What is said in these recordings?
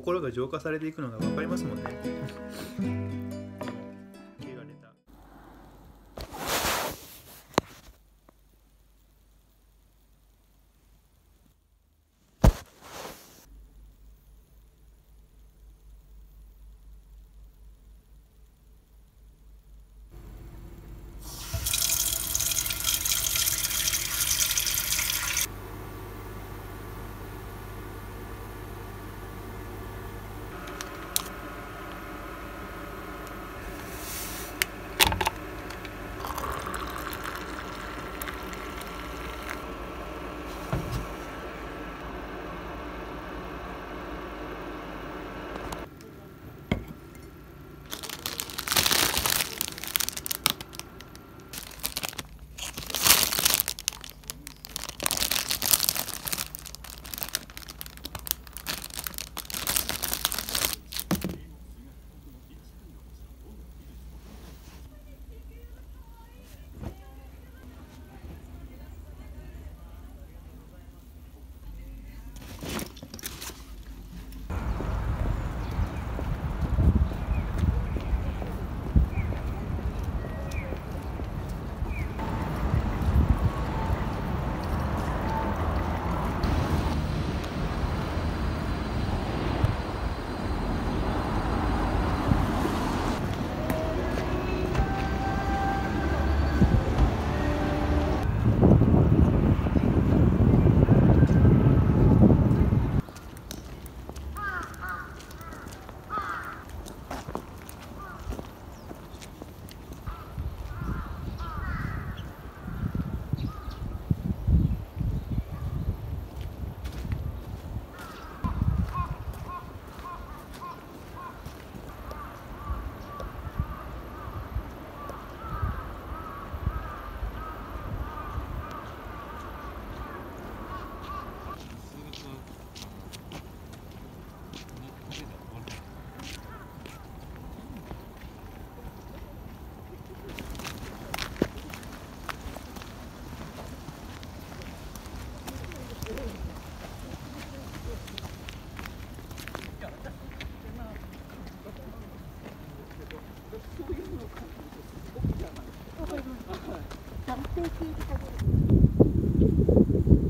心が浄化されていくのが分かりますもんね。完成形で食べる。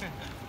Yeah.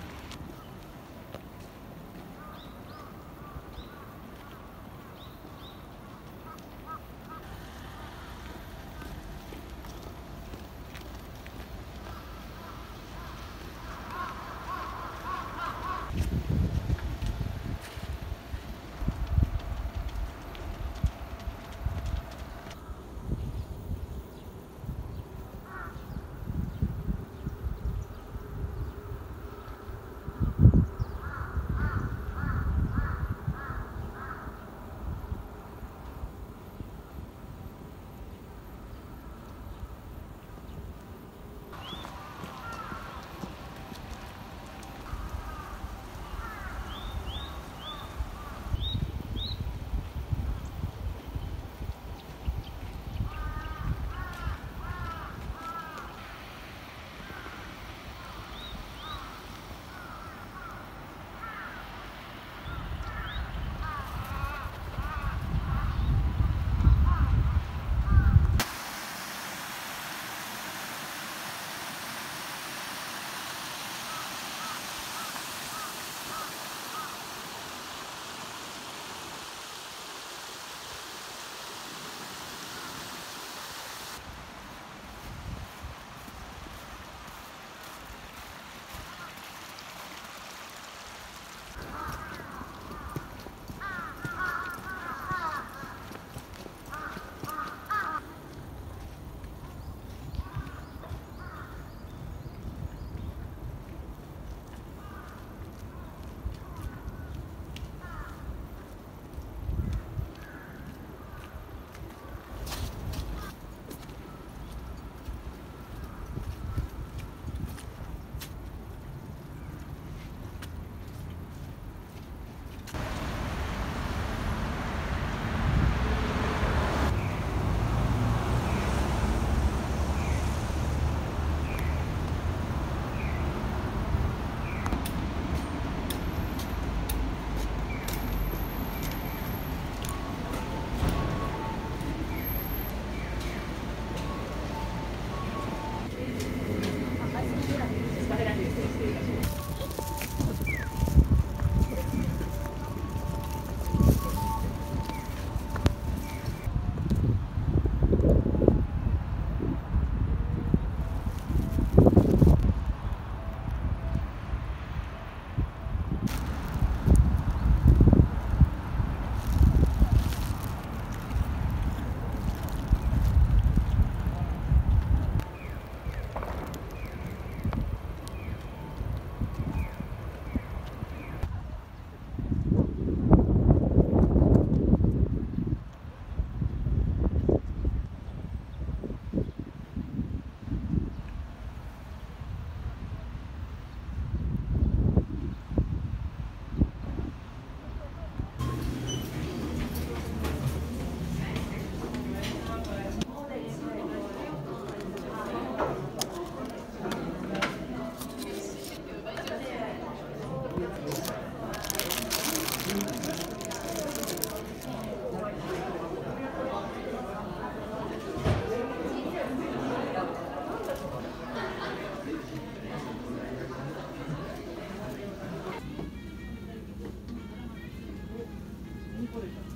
お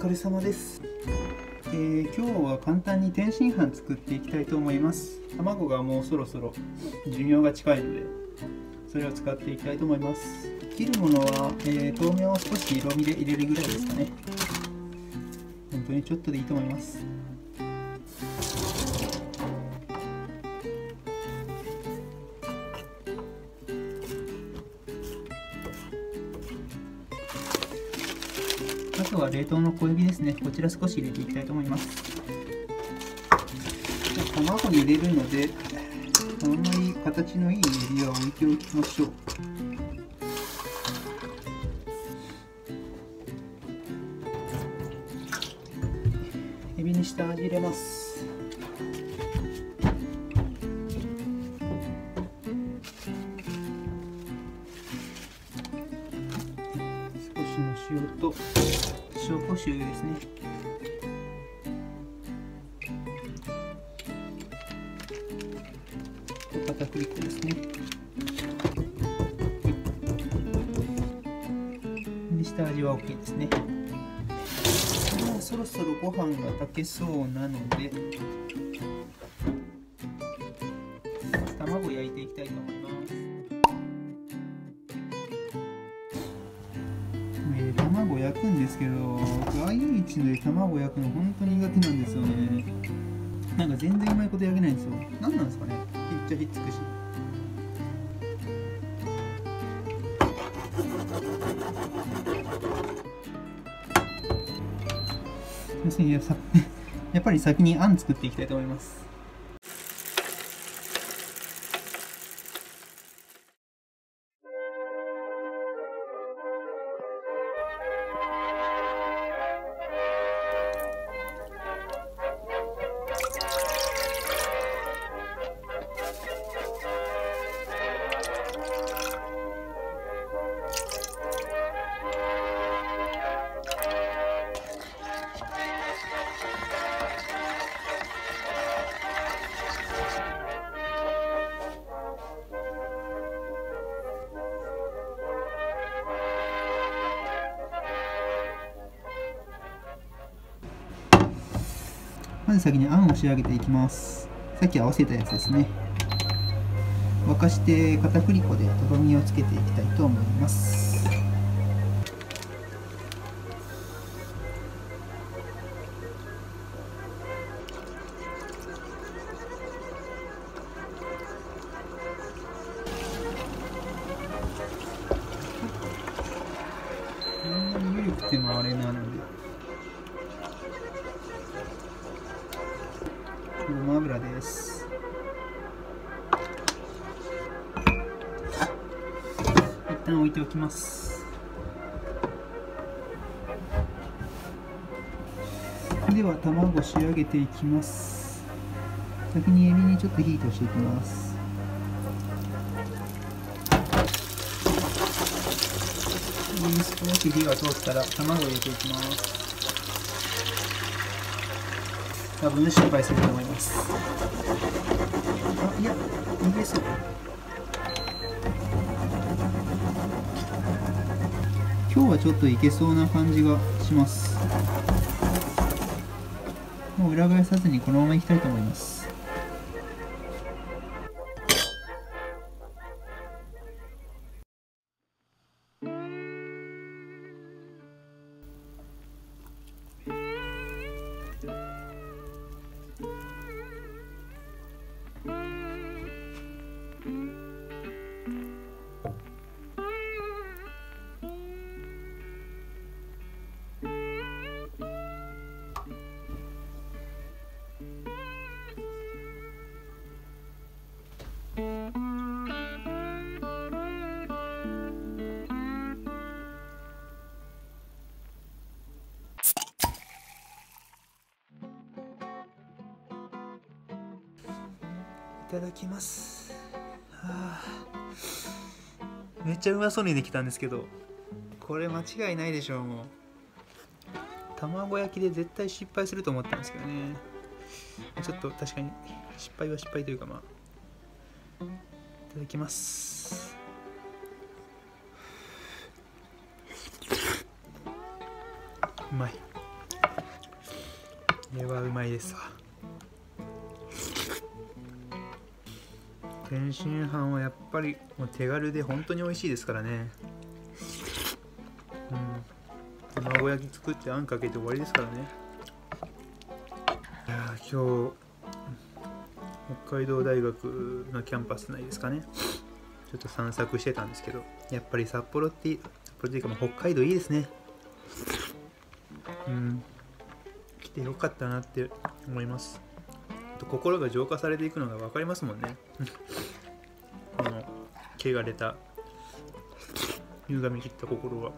疲れ様です、えー今日は簡単に天津飯作っていきたいと思います。卵がもうそろそろ寿命が近いのでそれを使っていきたいと思います。切るものは、えー豆苗を少し色味で入れるぐらいですかね。本当にちょっとでいいと思います。は冷凍の小エビですね。こちら少し入れていきたいと思います。じゃあ卵に入れるので、あんまり形のいいエビは置いておきましょう。エビに下味入れます。塩コショウですねと片栗粉ですね。で下味は OK ですね。もうそろそろご飯が炊けそうなので卵焼いていきたいと思います。焼くんですけど僕ああいう位置で卵焼くの本当に苦手なんですよね。なんか全然うまいこと焼けないんですよ。何なんですかね。めっちゃひっつくし。するにやさ やっぱり先にあん作っていきたいと思います。まず先にあんを仕上げていきます。さっき合わせたやつですね。沸かして片栗粉でとろみをつけていきたいと思います。旦置いておきます。では卵仕上げていきます。先にエビにちょっとヒートしていきます。少し火が通ったら卵を入れていきます。多分失敗すると思います。あいや逃げそう。今日はちょっといけそうな感じがします。もう裏返さずにこのままいきたいと思います。ただきます、はあ、めっちゃうまそうにできたんですけどこれ間違いないでしょうもう。卵焼きで絶対失敗すると思ったんですけどね。ちょっと確かに失敗は失敗というかまあ。いただきます。うまい。これはうまいですわ。天津飯はやっぱりもう手軽で本当に美味しいですからね。うん。卵焼き作ってあんかけて終わりですからね。いや今日北海道大学のキャンパス内ですかね。ちょっと散策してたんですけどやっぱり札幌って札幌っていうかも北海道いいですね。うん。来てよかったなって思います。と心が浄化されていくのが分かりますもんね。この汚れた歪み切った心は。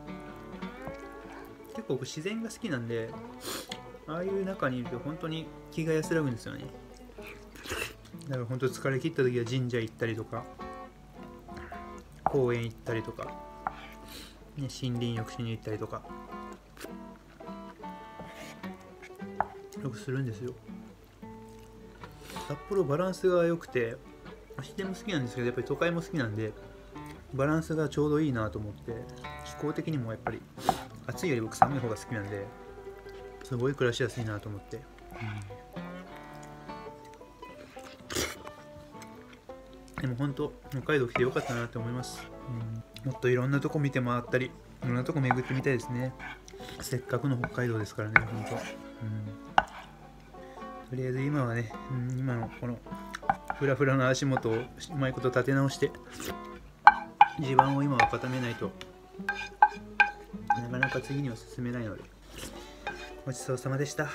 結構僕自然が好きなんでああいう中にいると本当に気が安らぐんですよね。だから本当疲れ切った時は神社行ったりとか公園行ったりとか、ね、森林浴しに行ったりとか。よくするんですよ。札幌バランスが良くて自然も好きなんですけどやっぱり都会も好きなんでバランスがちょうどいいなと思って気候的にもやっぱり暑いより僕寒い方が好きなんですごい暮らしやすいなと思って、うん、でも本当北海道来てよかったなって思います、うん、もっといろんなとこ見て回ったりいろんなとこ巡ってみたいですね。せっかくの北海道ですからね本当、うん。とりあえず今はね、今のこのフラフラの足元をうまいこと立て直して地盤を今は固めないとなかなか次には進めないのでごちそうさまでした。